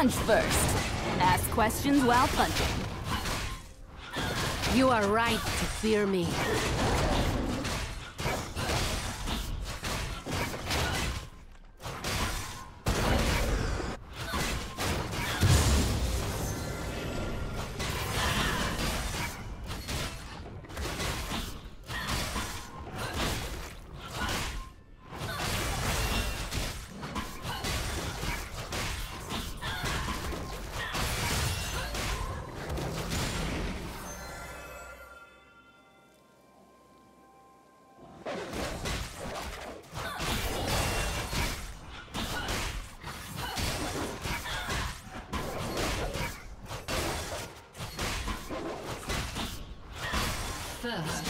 Punch first. Ask questions while punching. You are right to fear me. First